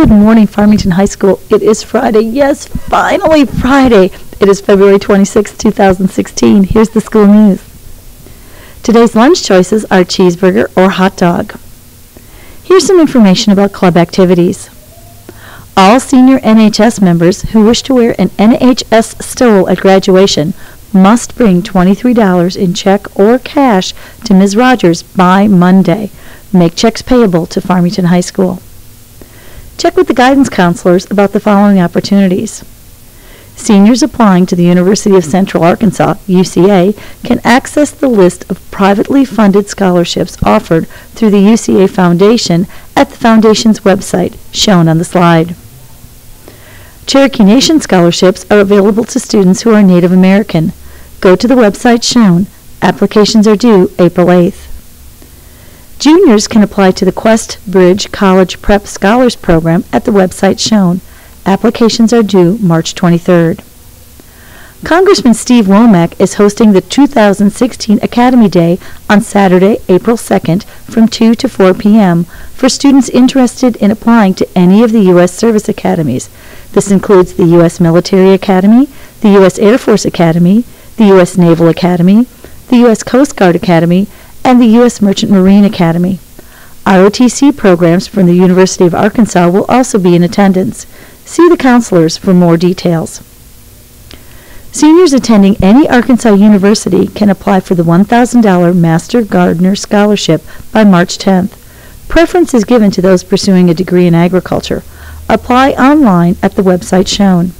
Good morning, Farmington High School. It is Friday. Yes, finally Friday. It is February 26, 2016. Here's the school news. Today's lunch choices are cheeseburger or hot dog. Here's some information about club activities. All senior NHS members who wish to wear an NHS stole at graduation must bring $23 in check or cash to Ms. Rogers by Monday. Make checks payable to Farmington High School. Check with the guidance counselors about the following opportunities. Seniors applying to the University of Central Arkansas, UCA, can access the list of privately funded scholarships offered through the UCA Foundation at the Foundation's website, shown on the slide. Cherokee Nation scholarships are available to students who are Native American. Go to the website shown. Applications are due April 8th. Juniors can apply to the Quest Bridge College Prep Scholars Program at the website shown. Applications are due March 23rd. Congressman Steve Womack is hosting the 2016 Academy Day on Saturday, April 2nd from 2 to 4 p.m. for students interested in applying to any of the U.S. service academies. This includes the U.S. Military Academy, the U.S. Air Force Academy, the U.S. Naval Academy, the U.S. Coast Guard Academy, and the U.S. Merchant Marine Academy. ROTC programs from the University of Arkansas will also be in attendance. See the counselors for more details. Seniors attending any Arkansas university can apply for the $1,000 Master Gardener Scholarship by March 10th. Preference is given to those pursuing a degree in agriculture. Apply online at the website shown.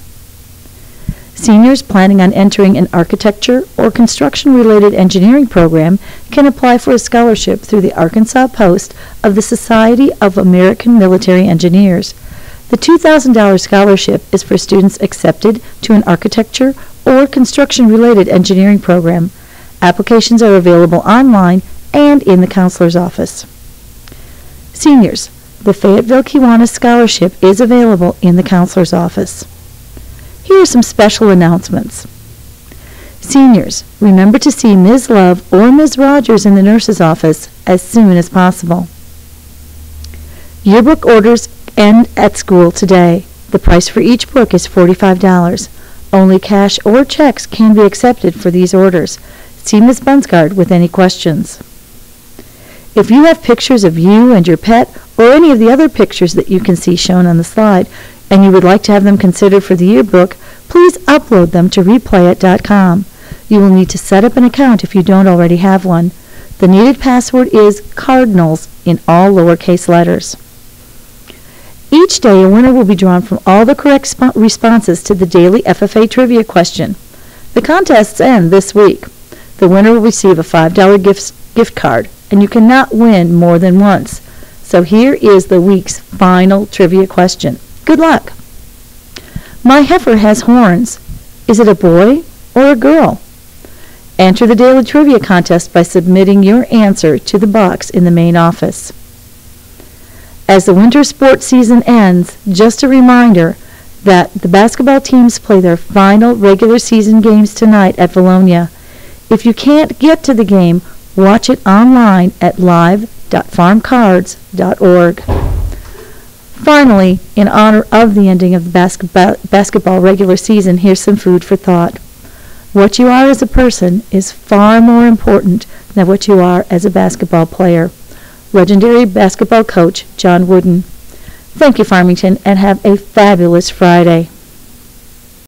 Seniors planning on entering an architecture or construction-related engineering program can apply for a scholarship through the Arkansas Post of the Society of American Military Engineers. The $2,000 scholarship is for students accepted to an architecture or construction-related engineering program. Applications are available online and in the counselor's office. Seniors, the Fayetteville Kiwanis Scholarship is available in the counselor's office. Here are some special announcements. Seniors, remember to see Ms. Love or Ms. Rogers in the nurse's office as soon as possible. Yearbook orders end at school today. The price for each book is $45. Only cash or checks can be accepted for these orders. See Ms. Bunsgard with any questions. If you have pictures of you and your pet or any of the other pictures that you can see shown on the slide, and you would like to have them considered for the yearbook, please upload them to replayit.com. You will need to set up an account if you don't already have one. The needed password is Cardinals in all lowercase letters. Each day, a winner will be drawn from all the correct sp- responses to the daily FFA trivia question. The contests end this week. The winner will receive a $5 gift, gift card, and you cannot win more than once. So here is the week's final trivia question. Good luck. My heifer has horns. Is it a boy or a girl? Enter the daily trivia contest by submitting your answer to the box in the main office. As the winter sports season ends, just a reminder that the basketball teams play their final regular season games tonight at Vilonia. If you can't get to the game, watch it online at live.farmcards.org. Finally, in honor of the ending of the basketball, basketball regular season, here's some food for thought. What you are as a person is far more important than what you are as a basketball player. Legendary basketball coach John Wooden. Thank you, Farmington, and have a fabulous Friday.